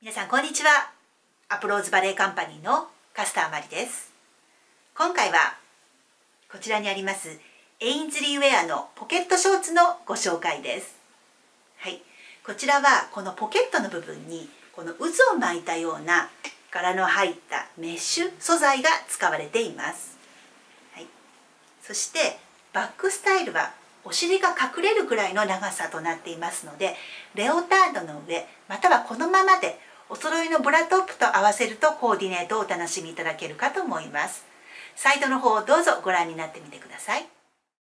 皆さんこんにちは。アプローズバレエカンパニーのカスターマリです。今回はこちらにありますエインズリーウェアのポケットショーツのご紹介です。はい。こちらはこのポケットの部分にこの渦を巻いたような柄の入ったメッシュ素材が使われています、はい、そしてバックスタイルはお尻が隠れるくらいの長さとなっていますのでレオタードの上またはこのままでお揃いのブラトップと合わせるとコーディネートをお楽しみいただけるかと思います。サイトの方をどうぞご覧になってみてください。